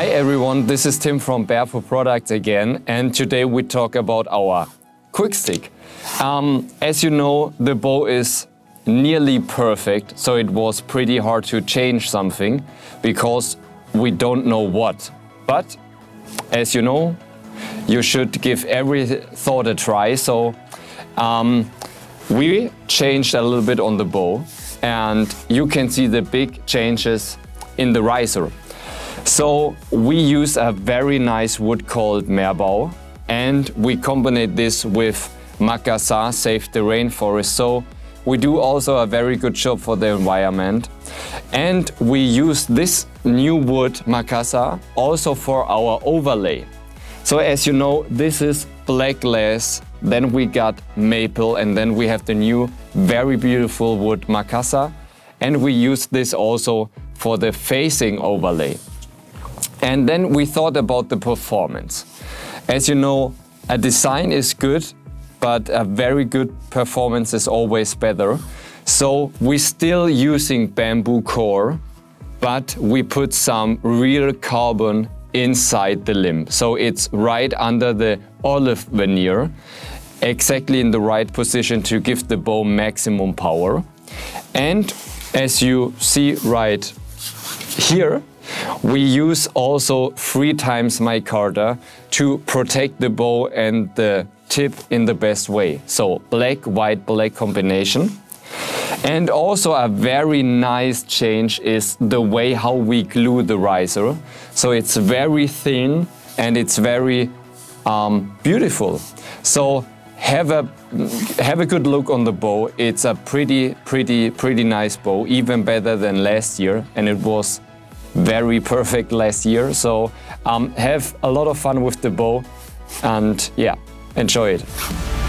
everyone, this is Tim from Bearpaw Products again and today we talk about our quick stick. Um, as you know, the bow is nearly perfect, so it was pretty hard to change something because we don't know what. But as you know, you should give every thought a try. So um, we changed a little bit on the bow and you can see the big changes in the riser. So we use a very nice wood called Merbau and we combine this with Makassar Save the Rainforest. So we do also a very good job for the environment. And we use this new wood, Makassar, also for our overlay. So as you know, this is black glass, then we got maple, and then we have the new very beautiful wood, Makassar. And we use this also for the facing overlay. And then we thought about the performance. As you know, a design is good, but a very good performance is always better. So we're still using bamboo core, but we put some real carbon inside the limb. So it's right under the olive veneer, exactly in the right position to give the bow maximum power. And as you see right here, we use also three times micarta to protect the bow and the tip in the best way. So black, white, black combination. And also a very nice change is the way how we glue the riser. So it's very thin and it's very um, beautiful. So have a have a good look on the bow. It's a pretty, pretty, pretty nice bow, even better than last year. And it was very perfect last year. So um, have a lot of fun with the bow and yeah, enjoy it.